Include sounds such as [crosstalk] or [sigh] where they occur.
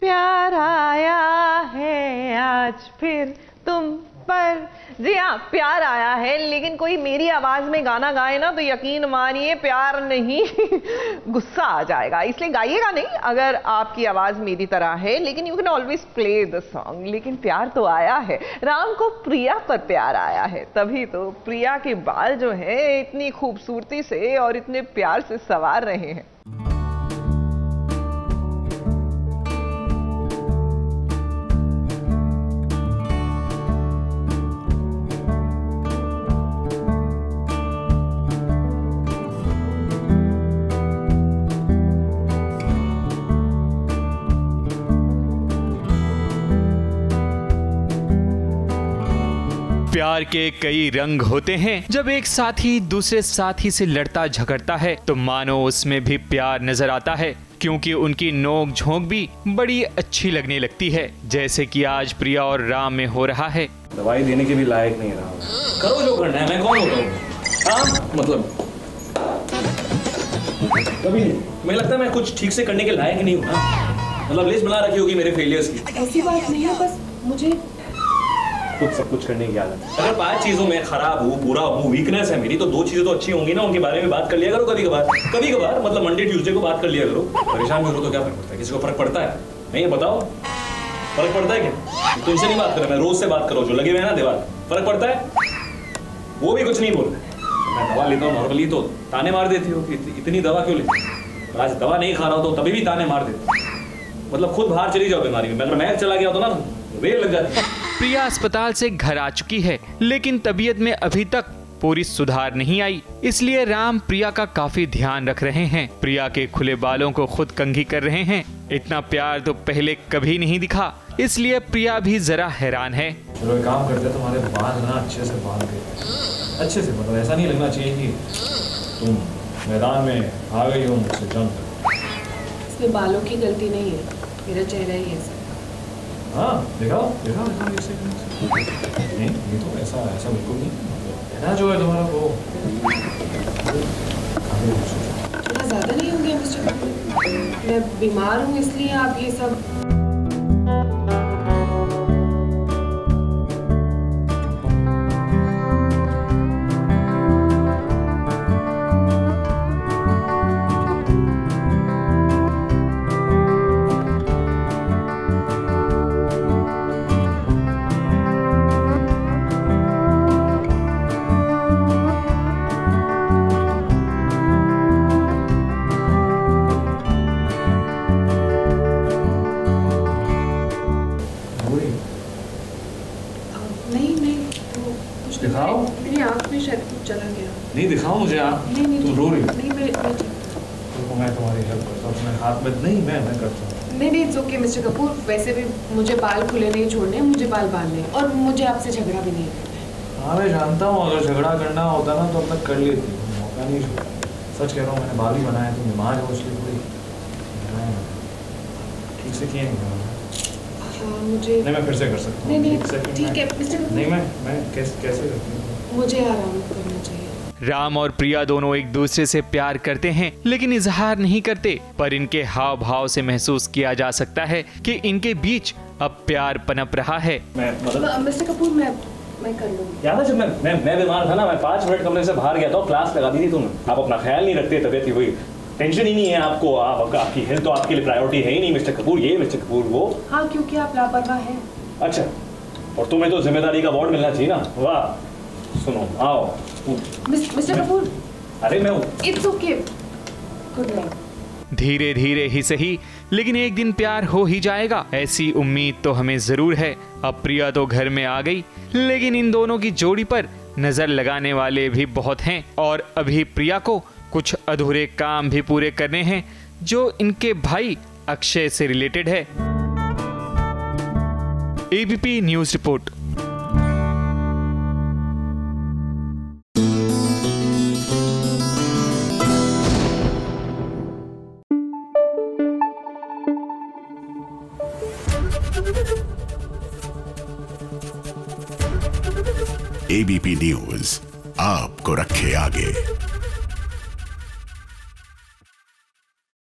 प्यार आया है आज फिर तुम पर। जी हाँ प्यार आया है, लेकिन कोई मेरी आवाज़ में गाना गाए ना तो यकीन मानिए, प्यार नहीं, [laughs] गुस्सा आ जाएगा। इसलिए गाइएगा नहीं, अगर आपकी आवाज़ मेरी तरह है, लेकिन you can always play the song लेकिन प्यार तो आया है। राम को प्रिया पर प्यार आया है। तभी तो प्रिया के बाल जो है, इतनी खूबसूरती से और इतने प्यार से सवार रहे हैं। प्यार के कई रंग होते हैं। जब एक साथी दूसरे साथी से लड़ता झगड़ता है तो मानो उसमें भी प्यार नज़र आता है क्योंकि उनकी नोक झोंक भी बड़ी अच्छी लगने लगती है जैसे कि आज प्रिया और राम में हो रहा है। दवाई देने के भी लायक नहीं रहा। करो जो करना है मैं कौन होता हूँ? हाँ? मतलब? कभी नहीं। मुझे लगता है मैं कुछ ठीक से करने के लायक नहीं हूँ मतलब लिस्ट बना रखी होगी मेरे फेलियर्स की। ऐसी बात नहीं है बस मुझे खुद सब कुछ करने की आदत। अगर पाँच चीज़ों में खराब हूँ, बुरा हूँ वीकनेस है मेरी तो दो चीज़ें तो अच्छी होंगी ना, उनके बारे में बात कर लिया करो कभी कभार कभी कभार मतलब मंडे ट्यूसडे को बात कर लिया करो। परेशान हो तो क्या फ़र्क पड़ता है? किसी को फ़र्क पड़ता है? नहीं ये बताओ फ़र्क पड़ता है क्या? तुमसे नहीं बात कर रहा मैं, रोज से बात करो, जो लगे हुए ना दीवार। फ़र्क पड़ता है? वो भी कुछ नहीं बोल मैं दवा लेता हूँ, नॉर्मली तो ताने मार देती हो इतनी दवा क्यों लेती आज दवा नहीं खा रहा हो तो तभी भी ताने मार देते मतलब खुद बाहर चली जाओ बीमारी में मैं चला गया तो ना रेल लग जाती प्रिया अस्पताल से घर आ चुकी है लेकिन तबीयत में अभी तक पूरी सुधार नहीं आई इसलिए राम प्रिया का काफ़ी ध्यान रख रहे हैं। प्रिया के खुले बालों को खुद कंघी कर रहे हैं। इतना प्यार तो पहले कभी नहीं दिखा इसलिए प्रिया भी जरा हैरान है। चलो एक काम करते हैं तुम्हारे बाल ना अच्छे से बाँध के। अच्छे से मतलब ऐसा नहीं लगना चाहिए कि तुम मैदान में आ गई हो मुझसे जंग इसमें बालों की गलती नहीं है मेरा चेहरा ही ऐसा है। ये से नहीं ये तो ऐसा ऐसा बिल्कुल नहीं है ना जो है तुम्हारा वो। थोड़ा ज़्यादा नहीं हो गया मिस्टर मैं बीमार हूँ इसलिए आप ये सब दिखाओ। मेरी- मेरी आँख में शायद कुछ चला गया नहीं दिखाओ मुझे आप नहीं नहीं तुम रो रही हो नहीं मैं मैं तो मैं तुम्हारी हेल्प करता हूँ उसमें हाथ में नहीं मैं मैं करता हूँ। नहीं नहीं इट्स ओके मिस्टर कपूर वैसे भी मुझे बाल खुले नहीं छोड़ने मुझे बाल बांधने और मुझे आपसे झगड़ा भी नहीं करना है हाँ मैं जानता हूँ अगर झगड़ा करना होता ना तो अब तक कर लेती मौका नहीं छोड़ा सच कह रहा हूँ मैंने बाल ही बनाया तुम बीमार हो इसलिए मैंने। ठीक से किए नहीं। हाँ मुझे नहीं मैं फिर से कर सकता हूँ। नहीं नहीं ठीक है मिस्टर नहीं मैं मैं कैसे कैसे करती हूँ? मुझे आराम करना चाहिए। राम और प्रिया दोनों एक दूसरे से प्यार करते हैं लेकिन इजहार नहीं करते पर इनके हाव भाव से महसूस किया जा सकता है कि इनके बीच अब प्यार पनप रहा है। मैं मतलब मिस्टर कपूर मैं मैं कर लूँगी याद है जब मैं मैं मैं बीमार था ना मैं पाँच मिनट कमरे से बाहर गया था और क्लास लगा दी थी तुमने आप अपना ख्याल नहीं रखते तबियत की हुई टेंशन ही नहीं है आपको आप आपका आपकी हेल्थ तो आपके लिए प्रायोरिटी है ही नहीं मिस्टर कपूर ये मिस्टर कपूर वो। हाँ क्योंकि आप लापरवाह हैं। अच्छा और तुम्हें तो ज़िम्मेदारी का अवार्ड मिलना चाहिए ना? वाह सुनो आओ मिस्टर कपूर अरे मैं इट्स ओके गुड नाइट धीरे धीरे ही सही लेकिन एक दिन प्यार हो ही जाएगा। ऐसी उम्मीद तो हमें ज़रूर है। अब प्रिया तो घर में आ गई लेकिन इन दोनों की जोड़ी पर नज़र लगाने वाले भी बहुत हैं और अभी प्रिया को कुछ अधूरे काम भी पूरे करने हैं, जो इनके भाई अक्षय से रिलेटेड है। ABP news report ABP news आपको रखे आगे।